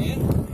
え